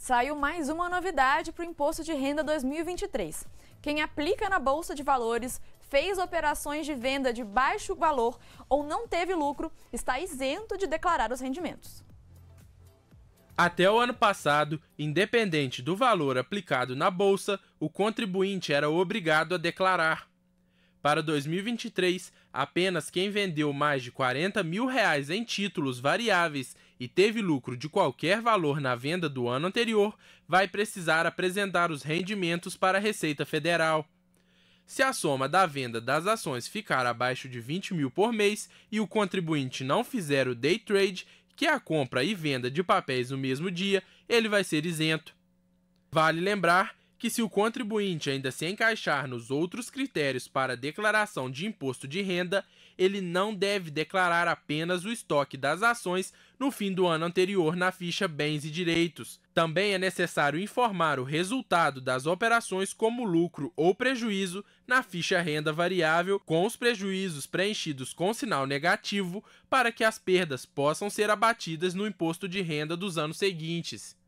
Saiu mais uma novidade para o Imposto de Renda 2023. Quem aplica na Bolsa de Valores, fez operações de venda de baixo valor ou não teve lucro, está isento de declarar os rendimentos. Até o ano passado, independente do valor aplicado na bolsa, o contribuinte era obrigado a declarar. Para 2023, apenas quem vendeu mais de 40 mil reais em títulos variáveis e teve lucro de qualquer valor na venda do ano anterior vai precisar apresentar os rendimentos para a Receita Federal. Se a soma da venda das ações ficar abaixo de 20 mil por mês e o contribuinte não fizer o day trade, que é a compra e venda de papéis no mesmo dia, ele vai ser isento. Vale lembrar que se o contribuinte ainda se encaixar nos outros critérios para declaração de imposto de renda, ele não deve declarar apenas o estoque das ações no fim do ano anterior na ficha Bens e Direitos. Também é necessário informar o resultado das operações como lucro ou prejuízo na ficha Renda Variável, com os prejuízos preenchidos com sinal negativo, para que as perdas possam ser abatidas no imposto de renda dos anos seguintes.